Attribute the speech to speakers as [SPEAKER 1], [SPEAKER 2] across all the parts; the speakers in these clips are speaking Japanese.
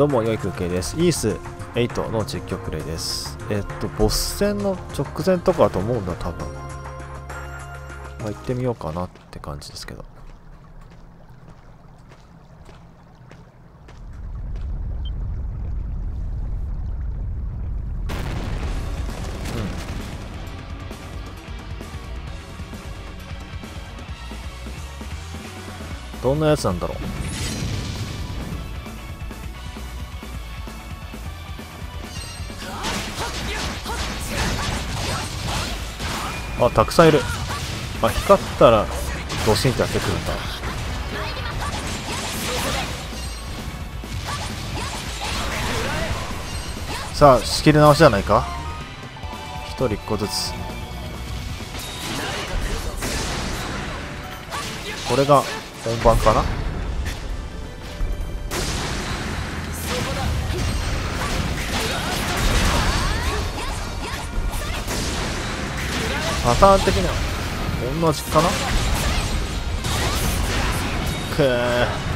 [SPEAKER 1] どうも、良い空景です。イース8の実況プレイです。えっと、ボス戦の直前とかだと思うんだ、多分。まあ、行ってみようかなって感じですけど。うん。どんなやつなんだろう。あ、たくさんいる。あ、光ったら、ドシンってやってくるんだ。さあ、仕切り直しじゃないか？一人一個ずつ。これが本番かな？パターン的には。同じかな？くー。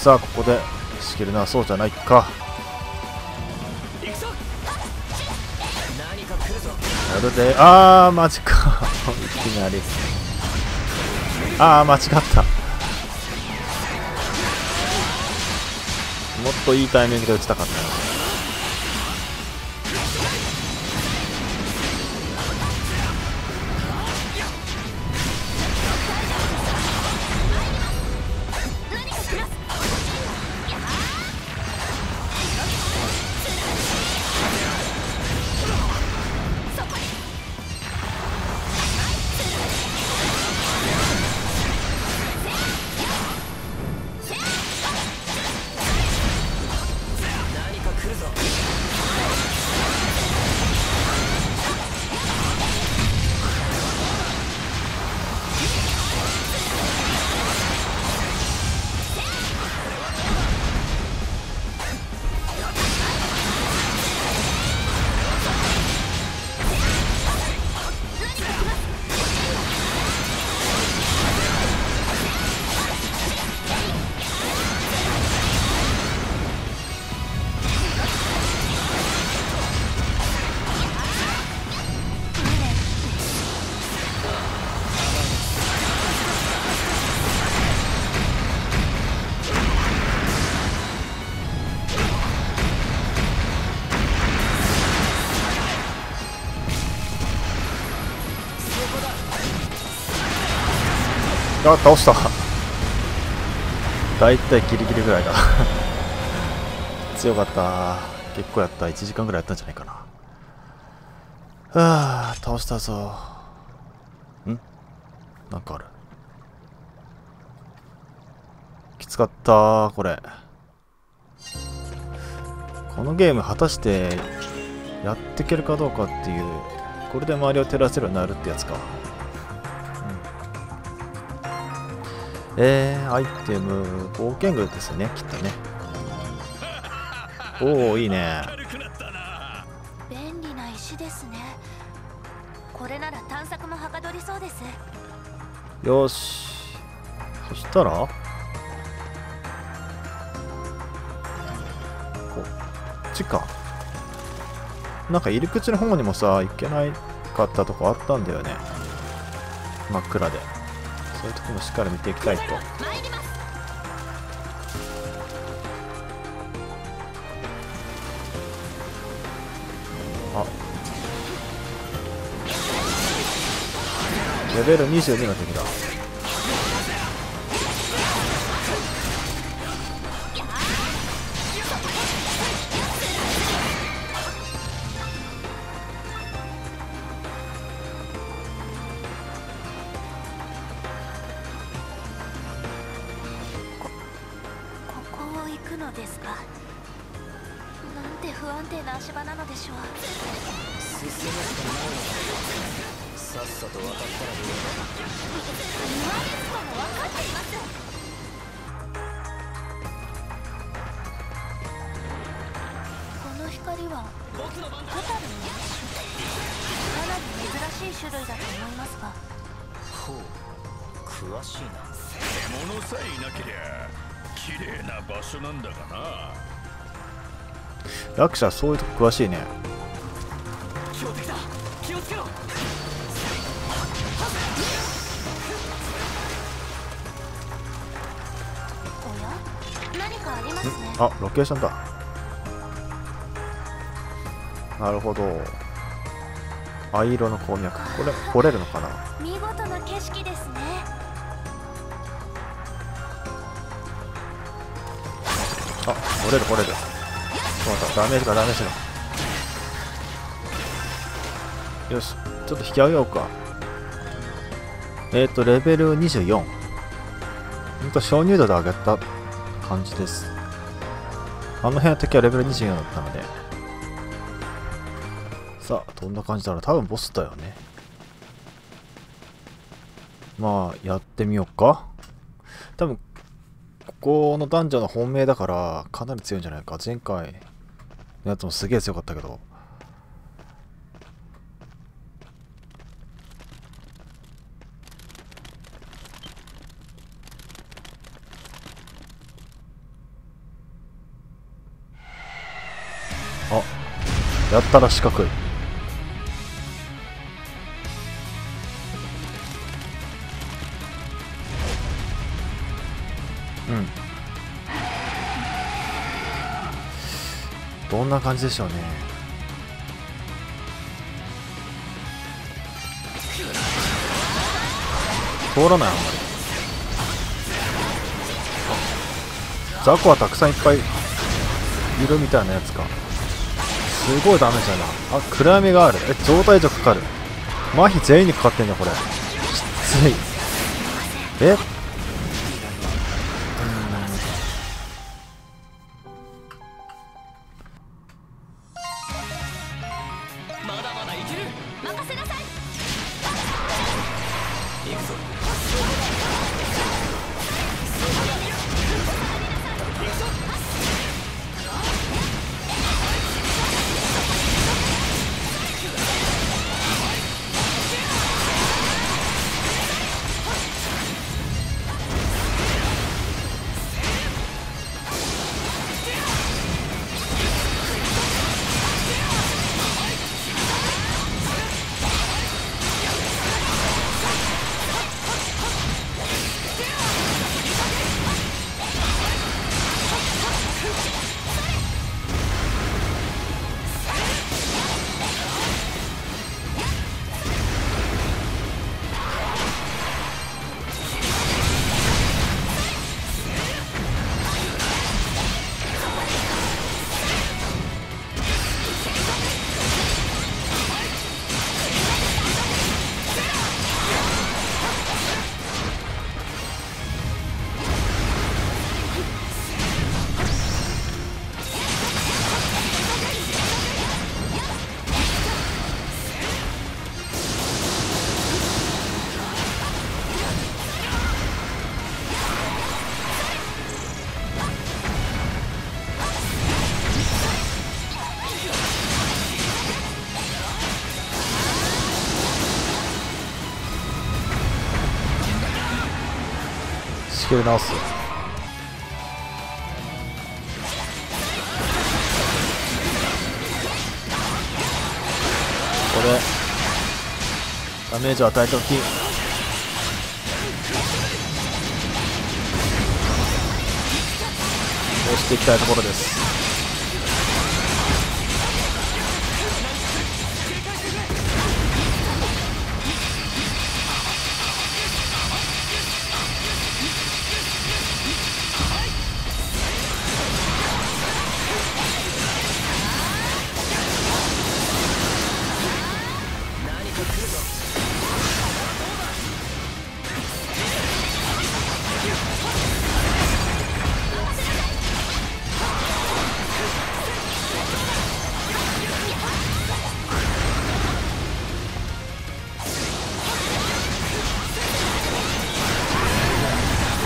[SPEAKER 1] さあここで仕切るなそうじゃないか。やるで。あーマジか。いきなり。あー間違った。もっといいタイミングで打ちたかったなあ倒した。だいたいギリギリぐらいだ。強かった。結構やった。1時間ぐらいやったんじゃないかな。はあ倒したぞ。ん？なんかある。きつかったこれ。このゲーム果たしてやっていけるかどうかっていう。これで周りを照らせるようになるってやつか。えー、アイテム、冒険具ですね、きっとね。おお、いいね。
[SPEAKER 2] 便利な石ですね。これなら探索もはかどりそうです。
[SPEAKER 1] よし。そしたら？こっちか。なんか入り口の方にもさ、行けないかったとこあったんだよね。真っ暗で。そういうとこもしっかり見ていきたいと。あ。レベル22の敵だ。学者そういうとこ詳しいね。あロケーションだ。なるほど。藍色の鉱脈。これ掘れるのかな？
[SPEAKER 2] 見事な景色ですね
[SPEAKER 1] あ掘れる掘れる。ダメージがダメージがよしちょっと引き上げようか。えっ、ー、とレベル24ほんと鍾乳度で上げた感じです。あの辺の敵はレベル24だったので。さあどんな感じだろう。多分ボスだよね。まあやってみようか。この男女の本命だからかなり強いんじゃないか。前回のやつもすげえ強かったけど。あやったら四角い。うん。どんな感じでしょうね。通らないあんまり。雑魚はたくさんいっぱいいるみたいなやつか。すごいダメージだな。あ暗闇がある。え状態上かかる。麻痺全員にかかってんじゃんこれ。きつい。え？キル直すこれダメージを与えておき押していきたいところです。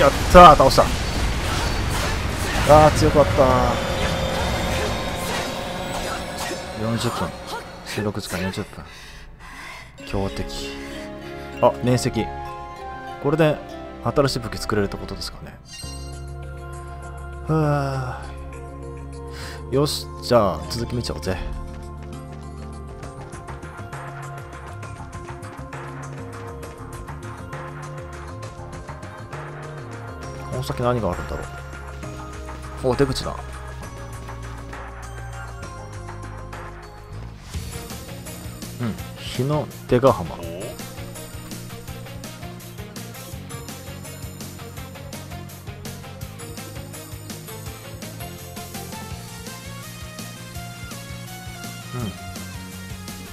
[SPEAKER 1] やったー倒した。あー強かった40分。収録時間40分。強敵。あ面積これで新しい武器作れるってことですかね。はあよしじゃあ続き見ちゃおうぜの先何があるんだろう？お出口だ。うん。日の出ヶ浜。うん。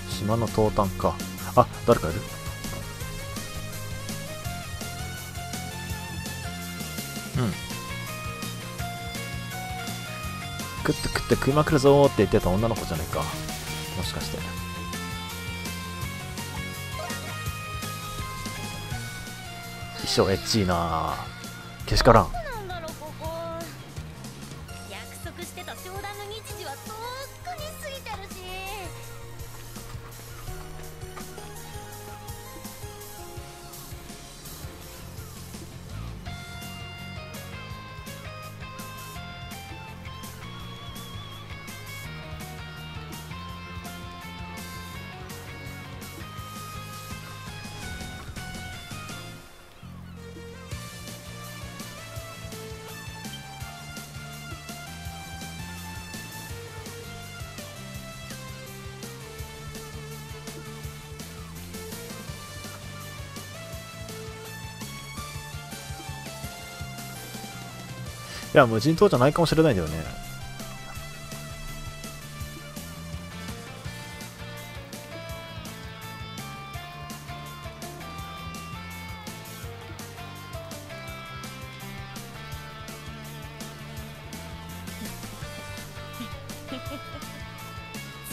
[SPEAKER 1] 島の東端か。あ誰かいる？うん。食って食って食いまくるぞーって言ってた女の子じゃないか。もしかして。衣装エッチいな。けしからん。いや無人島じゃないかもしれないんだよね。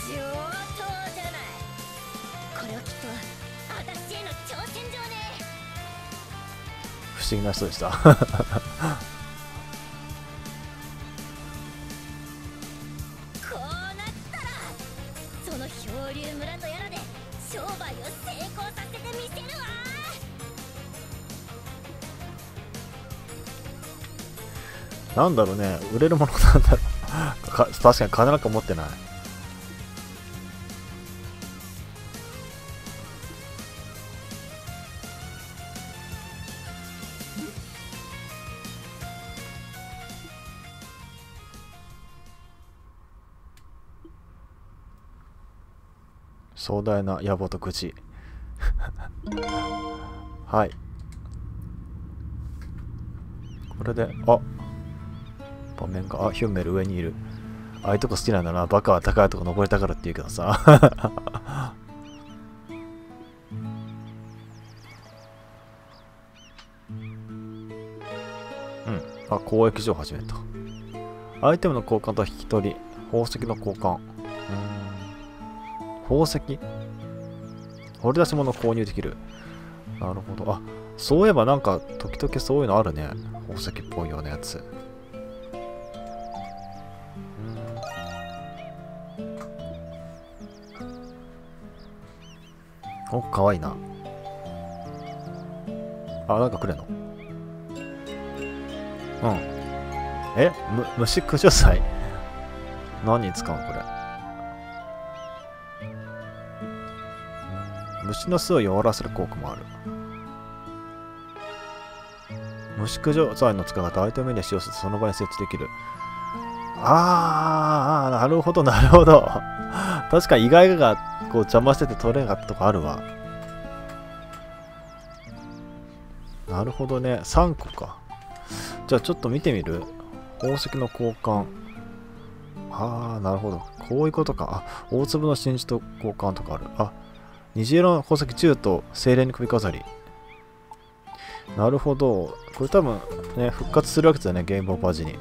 [SPEAKER 2] 上等じゃない。これはきっと私への挑戦状ね。
[SPEAKER 1] 不思議な人でした
[SPEAKER 2] な
[SPEAKER 1] んだろうね。売れるものなんだろう。か確かに金なんか持ってない。壮大な野望と愚痴。はい。これであ場面があヒュンメル上にいる。ああいうとこ好きなんだな。バカは高いとこ登りたがるって言うけどさ。うん。あ交易所を始めた。アイテムの交換と引き取り。宝石の交換。宝石？掘り出し物を購入できる。なるほど。あそういえばなんか時々そういうのあるね。宝石っぽいようなやつ。おかわいいな。あなんかくれんの？うん。えむ虫駆除剤何に使うのこれ？虫の巣を弱らせる効果もある。虫駆除剤の使い方相手目に使用するその場に設置できる。ああなるほどなるほど。確かに意外がこう邪魔してて取れなかったとかあるわ。なるほどね。3個か。じゃあちょっと見てみる。宝石の交換。ああなるほど。こういうことか。あ大粒の真珠と交換とかある。あ虹色の宝石10と精霊に首飾り。なるほど。これ多分ね復活するわけですよねゲームオーバー時に。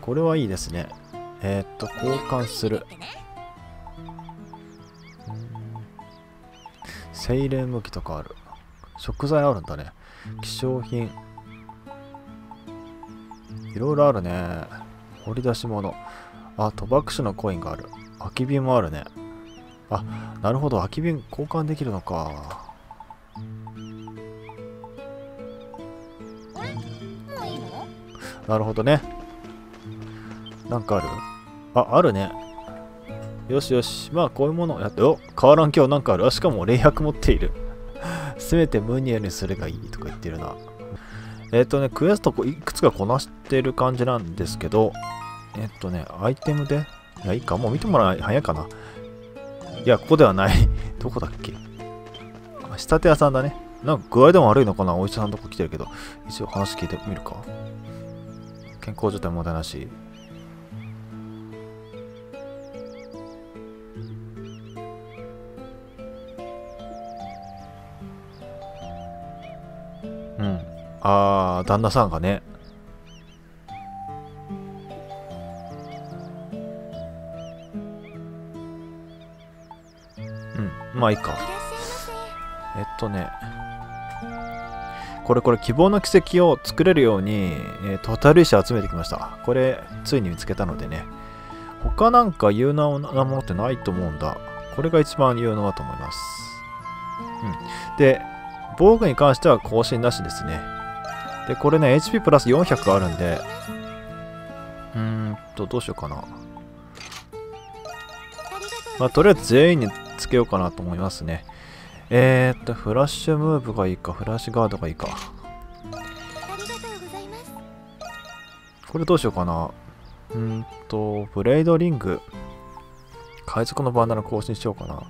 [SPEAKER 1] これはいいですね。えー、っと交換する。精霊向きとかある。食材あるんだね。希少品。いろいろあるね。掘り出し物。あ賭博種のコインがある。空き瓶もあるね。あなるほど。空き瓶交換できるのか。なるほどね。なんかある？ああるねよしよし。まあこういうものやって。お変わらん今日なんかある。あしかも霊薬持っている。せめてムニエルにするがいいとか言ってるな。えっ、とねクエストいくつかこなしてる感じなんですけどえっ、とねアイテムで？いやいいか。もう見てもらう早いかな。いやここではない。どこだっけ？仕立て屋さんだね。なんか具合でも悪いのかな？お医者さんとこ来てるけど。一応話聞いてみるか。健康状態問題なし。うんあ旦那さんがねうんまあいいかえっとね、これこれ希望の奇跡を作れるように、えートータル石集めてきました。これ、ついに見つけたのでね。他なんか有能なものってないと思うんだ。これが一番有能だと思います。うん。で、防具に関しては更新なしですね。で、これね、HP プラス400あるんで、うーんと、どうしようかな。まあ、とりあえず全員につけようかなと思いますね。えー、っと、フラッシュムーブがいいか、フラッシュガードがいいか。これどうしようかな。うーんと、ブレイドリング。海賊のバンダナ更新しようかな。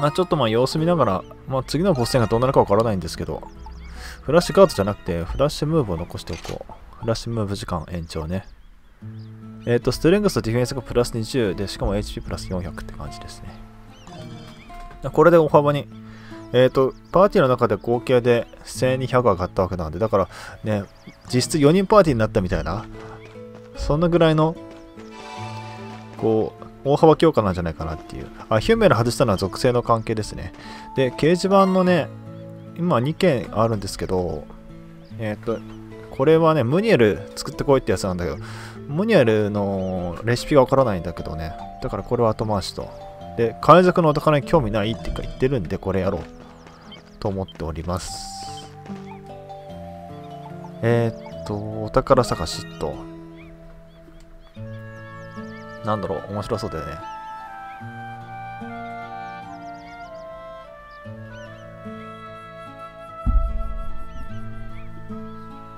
[SPEAKER 1] まあちょっとまあ様子見ながら、まあ次のボス戦がどうなるかわからないんですけど、フラッシュガードじゃなくて、フラッシュムーブを残しておこう。フラッシュムーブ時間延長ね。えっ、と、ストレングスとディフェンスがプラス20で、しかも HP プラス400って感じですね。これで大幅に、えっ、と、パーティーの中で合計で1200上がったわけなんで、だからね、実質4人パーティーになったみたいな、そんなぐらいの、こう、大幅強化なんじゃないかなっていう。あ、ヒューメル外したのは属性の関係ですね。で、掲示板のね、今2件あるんですけど、えっ、と、これはね、ムニエル作ってこいってやつなんだけど、ムニエルのレシピがわからないんだけどね。だからこれは後回しと。で、海賊のお宝に興味ないってか言ってるんで、これやろうと思っております。えー、っと、お宝探しと。なんだろう、面白そうだよね。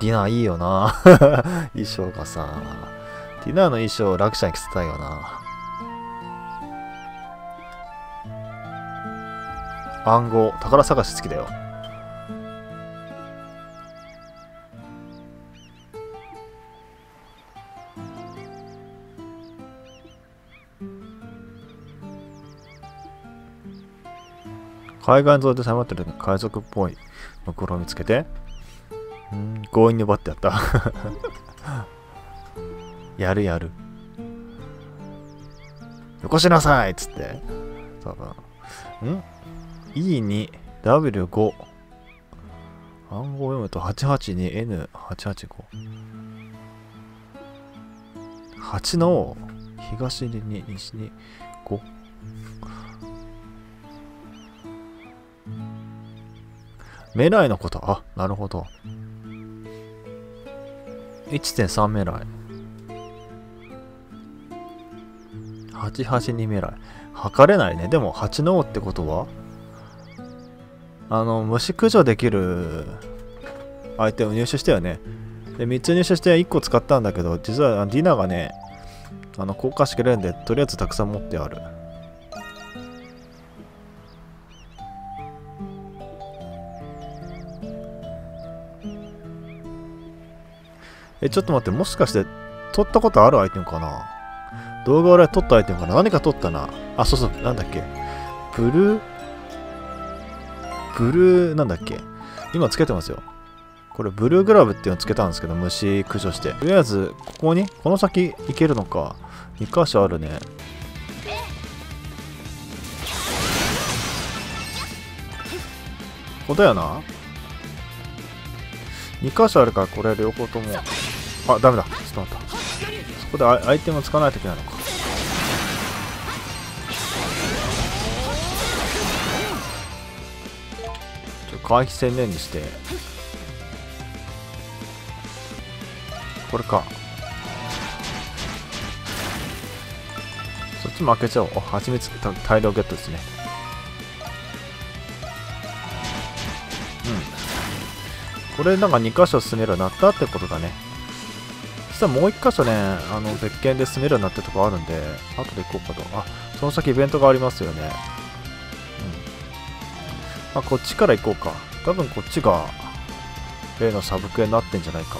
[SPEAKER 1] ディナーいいよな 衣装がさ。ディナーの衣装楽ちゃんに着せたいよな。暗号、宝探し好きだよ。海岸沿いで迫ってる海賊っぽいムクロを見つけて、うん、強引に奪ってやった。やるやる。よこしなさいっつって。多分。ん ?E に W5。暗号を読むと 882N885。8の東に、西に5。メライのこと、あ、なるほど。1.3メライ882メライ測れないね。でも8の王ってことは？あの虫駆除できるアイテム入手したよね。で3つ入手して1個使ったんだけど実はディナがねあの効果してくれるんでとりあえずたくさん持ってある。えちょっと待ってもしかして取ったことあるアイテムかな？動画俺撮ったアイテムかな？何か撮ったな？あそうそうなんだっけ？ブルーブルーなんだっけ？今つけてますよ。これブルーグラブっていうのつけたんですけど虫駆除して。とりあえずここにこの先行けるのか。2箇所あるね。ここだよな。2箇所あるからこれ両方とも。あダメだ。ちょっと待った。そこでアアイテムを使わないといけないのか。ちょっと回避専念にして。これか。そっちも開けちゃおう。お蜂蜜た大量ゲットですね。うん。これなんか2箇所進めるようになったってことだね。実はもう1箇所ねあの別件で進めるようになってるとこあるんで後で行こうかと。あその先イベントがありますよね。うん。まあこっちから行こうか。多分こっちが例のサブクエになってんじゃないか。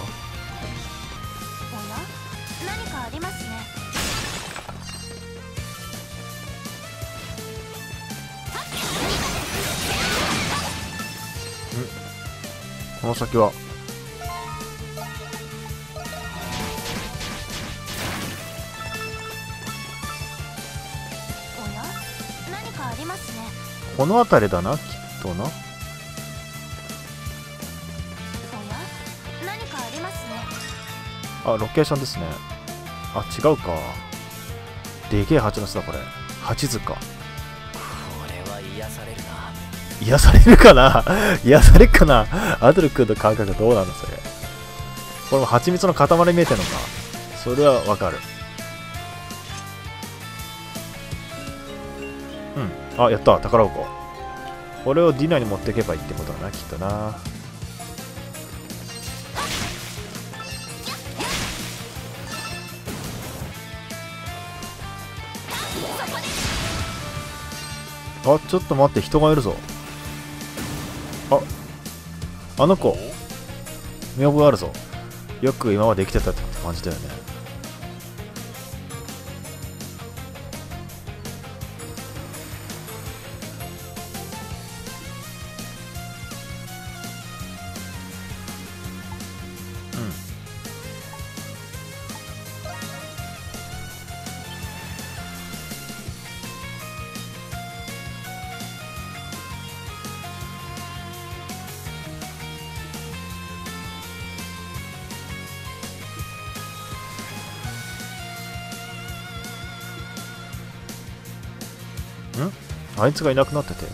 [SPEAKER 1] この先は？この辺りだなきっとな。
[SPEAKER 2] ありますね。
[SPEAKER 1] あロケーションですね。あ違うか。でけえ蜂の巣だこれ。蜂塚。
[SPEAKER 3] これは癒されるな。
[SPEAKER 1] 癒されるかな？癒されるかな？アドル君の感覚どうなのそれ。これも蜂蜜の塊見えてんのか。それはわかるあやった宝箱。これをディナーに持っていけばいいってことだなきっとな。あちょっと待って人がいるぞ。ああの子。見覚えあるぞ。よく今まで生きてたって感じだよね。あいつがいなくなってて。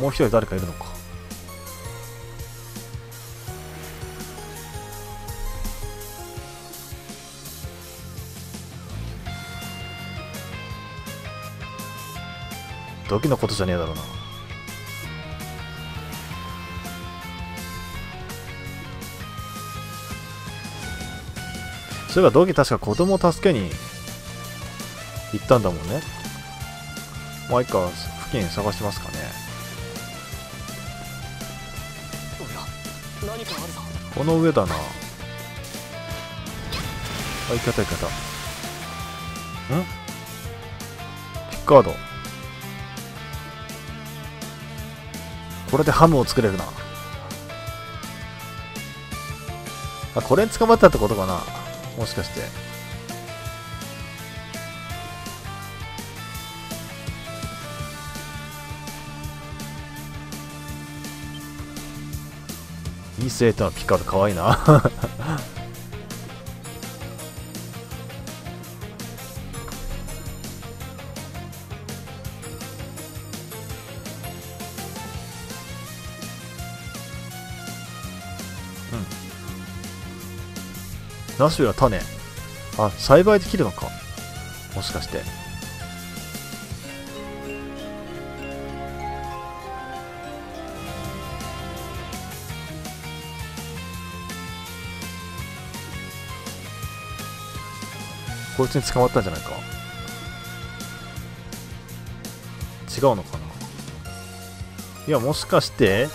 [SPEAKER 1] もう一人誰かいるのか。ドキのことじゃねえだろうな。そういえばドキ確か子供を助けに行ったんだもんね。まあいいか付近探しますかね。この上だな。あいけたいけた。ん？ピッカード。これでハムを作れるな。あこれに捕まったってことかな。もしかしていい生徒のピッカードかわいいな。ナッシュは種。あ栽培できるのか。もしかして。こいつに捕まったんじゃないか？違うのかな？いやもしかして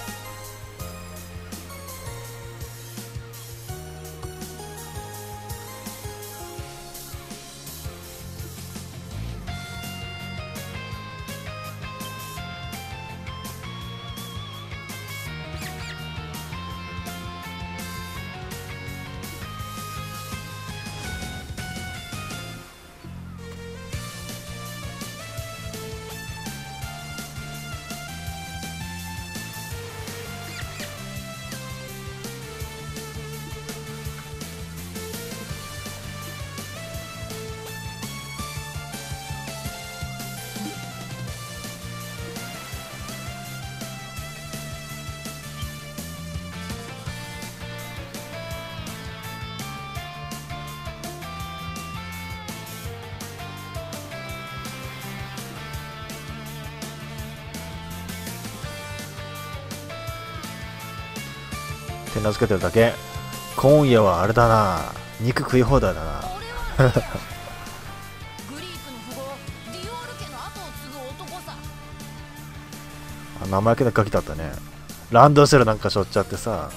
[SPEAKER 1] 手なずけてるだけ。今夜はあれだな。肉食い放題だな。
[SPEAKER 4] 俺はグリークの富豪ディオール家の後を継ぐ男さ。
[SPEAKER 1] あ生意気なガキだったね。ランドセルなんか背負っちゃってさ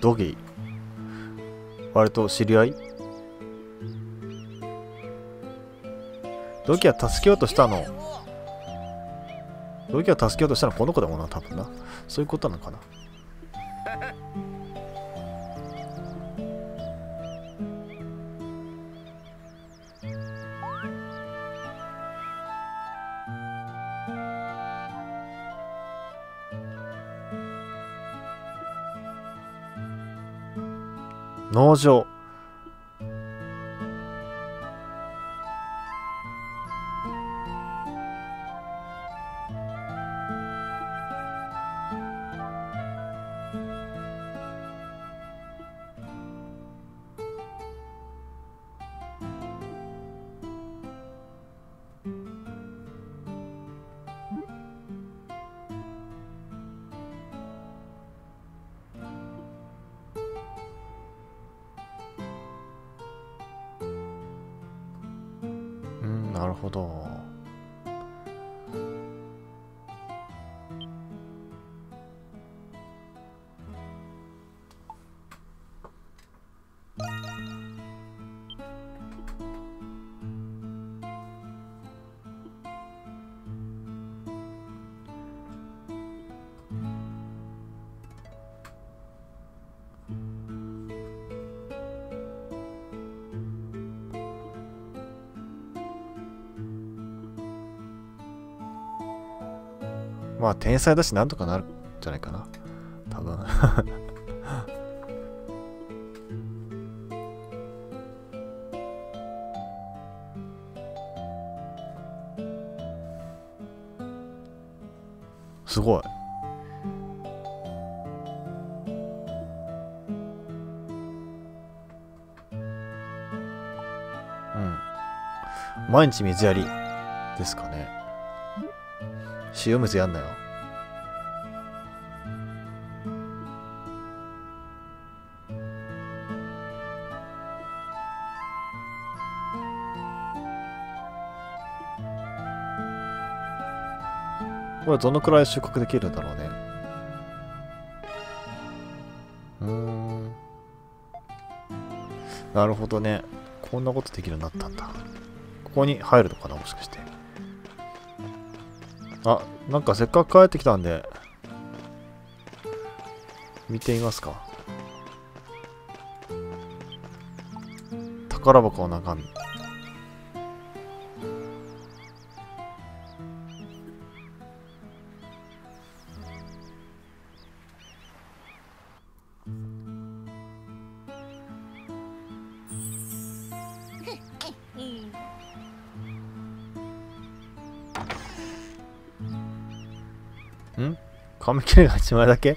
[SPEAKER 1] ドギ割と知り合い？ドギは助けようとしたの。ドギは助けようとしたのこの子だもんな多分な。そういうことなのかな。農場。まあ天才だしなんとかなるんじゃないかな。多分。すごい。うん。毎日水やりですかね。塩水やんなよ。これどのくらい収穫できるんだろうね。うーん。なるほどね。こんなことできるようになったんだ。ここに入るのかなもしかして。あなんかせっかく帰ってきたんで見てみますか。宝箱の中身。紙切れが1枚だけ？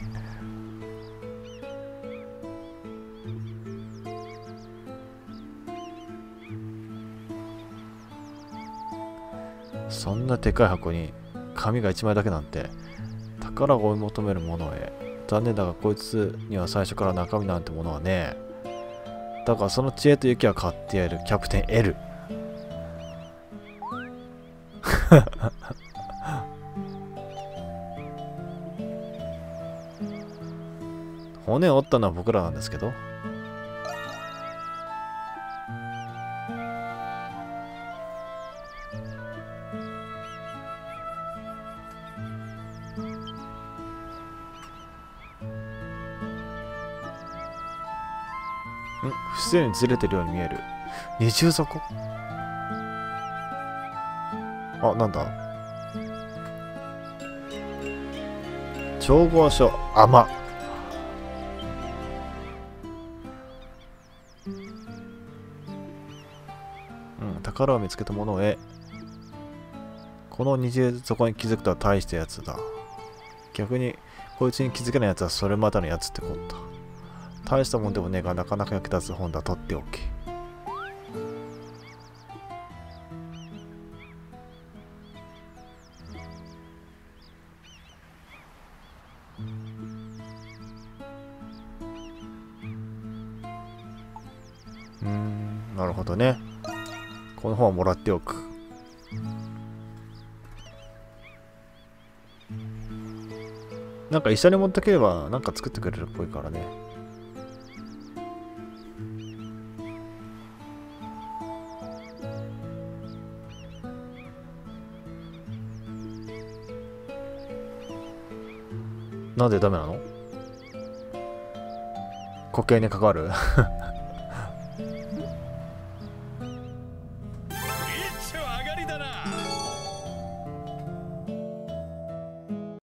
[SPEAKER 1] そんなでかい箱に紙が1枚だけなんて宝を追い求める者へ。残念だがこいつには最初から中身なんてものはねえ。だからその知恵と雪は買ってやる。キャプテン L ったのは僕らなんですけど。ん？不自然にずれてるように見える。二重底？あなんだ？調合書甘宝を見つけたものへこの虹そこに気づくとは大したやつだ。逆にこいつに気づけないやつはそれまでのやつってこと。大したもんでもねえがなかなか役立つ本だとっておけ。か一緒に持ってければなんか作ってくれるっぽいからね。なんでダメなの？固形に関わる？